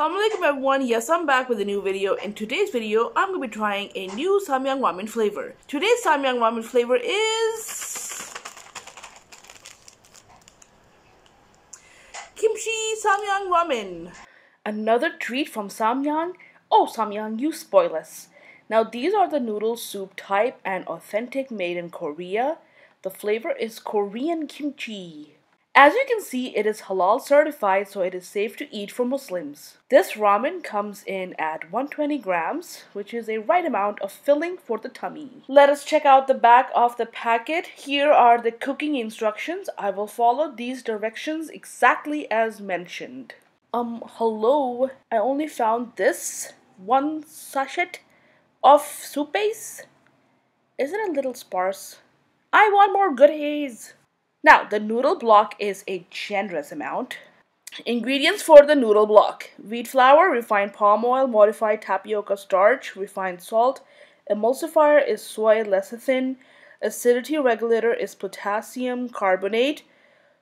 Assalamualaikum everyone, yes I'm back with a new video. In today's video, I'm going to be trying a new Samyang Ramen flavor. Today's Samyang Ramen flavor is... Kimchi Samyang Ramen. Another treat from Samyang? Oh Samyang, you spoil us. Now these are the noodle soup type and authentic made in Korea. The flavor is Korean kimchi. As you can see, it is halal certified, so it is safe to eat for Muslims. This ramen comes in at 120 grams, which is a right amount of filling for the tummy. Let us check out the back of the packet. Here are the cooking instructions. I will follow these directions exactly as mentioned. Um, hello. I only found this one sachet of soup base. Isn't it a little sparse? I want more good. Now, the noodle block is a generous amount. Ingredients for the noodle block wheat flour, refined palm oil, modified tapioca starch, refined salt. Emulsifier is soy lecithin. Acidity regulator is potassium carbonate.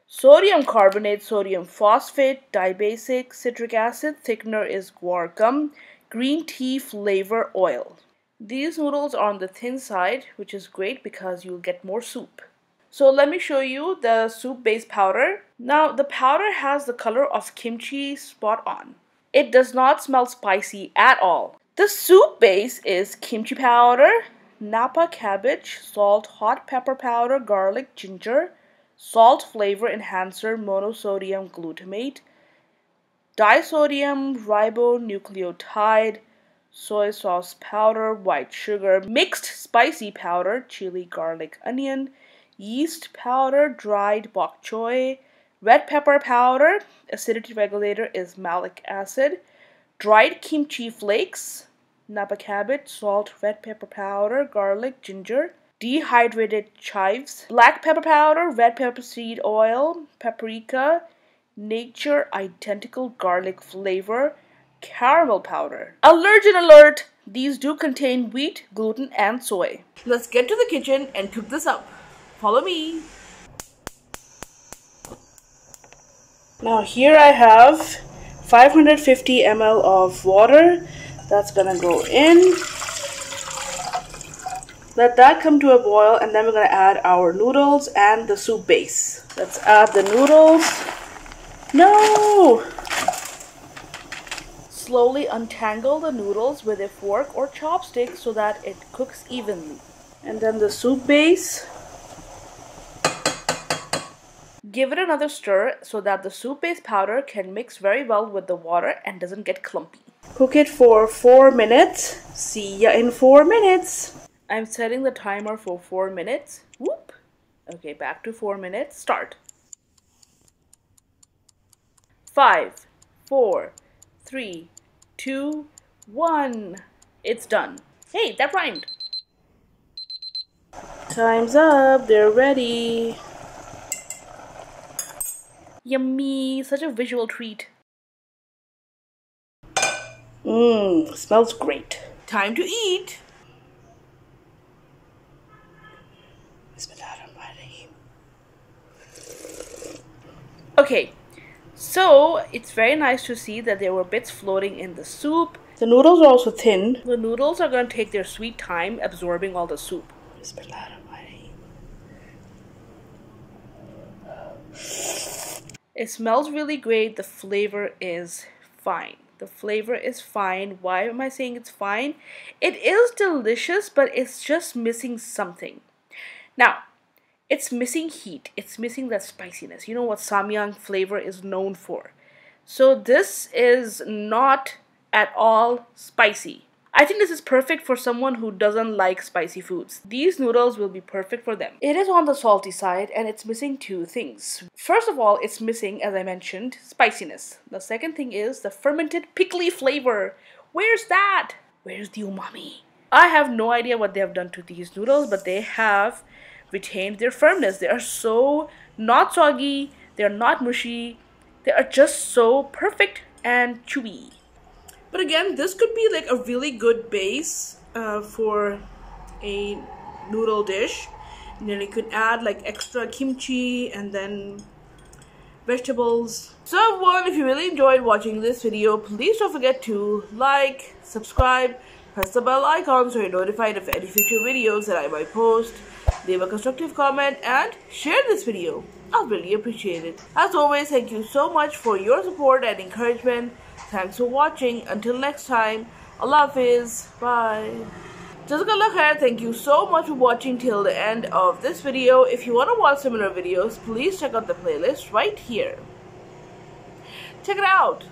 Sodium carbonate, sodium phosphate, dibasic, citric acid. Thickener is guar gum. Green tea flavor oil. These noodles are on the thin side, which is great because you'll get more soup. So let me show you the soup base powder. Now the powder has the color of kimchi spot on. It does not smell spicy at all. The soup base is kimchi powder, napa cabbage, salt, hot pepper powder, garlic, ginger, salt flavor enhancer, monosodium glutamate, disodium ribonucleotide, soy sauce powder, white sugar, mixed spicy powder, chili, garlic, onion, yeast powder, dried bok choy, red pepper powder, acidity regulator is malic acid, dried kimchi flakes, napa cabbage, salt, red pepper powder, garlic, ginger, dehydrated chives, black pepper powder, red pepper seed oil, paprika, nature identical garlic flavor, caramel powder. Allergen alert! These do contain wheat, gluten, and soy. Let's get to the kitchen and cook this up. Follow me. Now here I have 550 ml of water. That's gonna go in. Let that come to a boil and then we're gonna add our noodles and the soup base. Let's add the noodles. No! Slowly untangle the noodles with a fork or chopstick so that it cooks evenly. And then the soup base. Give it another stir so that the soup base powder can mix very well with the water and doesn't get clumpy. Cook it for 4 minutes. See ya in 4 minutes. I'm setting the timer for 4 minutes. Whoop. Okay, back to 4 minutes. Start. Five, four, three, two, one. It's done. Hey, that rhymed. Time's up. They're ready. Yummy, such a visual treat. Mmm, smells great. Time to eat. Okay, so it's very nice to see that there were bits floating in the soup. The noodles are also thin. The noodles are going to take their sweet time absorbing all the soup. It smells really great. The flavor is fine. The flavor is fine. Why am I saying it's fine? It is delicious, but it's just missing something. Now, it's missing heat. It's missing that spiciness. You know what Samyang flavor is known for. So this is not at all spicy. I think this is perfect for someone who doesn't like spicy foods. These noodles will be perfect for them. It is on the salty side and it's missing two things. First of all, it's missing, as I mentioned, spiciness. The second thing is the fermented pickly flavor. Where's that? Where's the umami? I have no idea what they have done to these noodles, but they have retained their firmness. They are so not soggy, they are not mushy, they are just so perfect and chewy. But again, this could be like a really good base uh, for a noodle dish. And then you could add like extra kimchi and then vegetables. So everyone, if you really enjoyed watching this video, please don't forget to like, subscribe, press the bell icon so you're notified of any future videos that I might post. Leave a constructive comment and share this video. I'll really appreciate it. As always, thank you so much for your support and encouragement. Thanks for watching. Until next time, Allah Hafiz. Bye. Jazakallah khair, thank you so much for watching till the end of this video. If you want to watch similar videos, please check out the playlist right here. Check it out.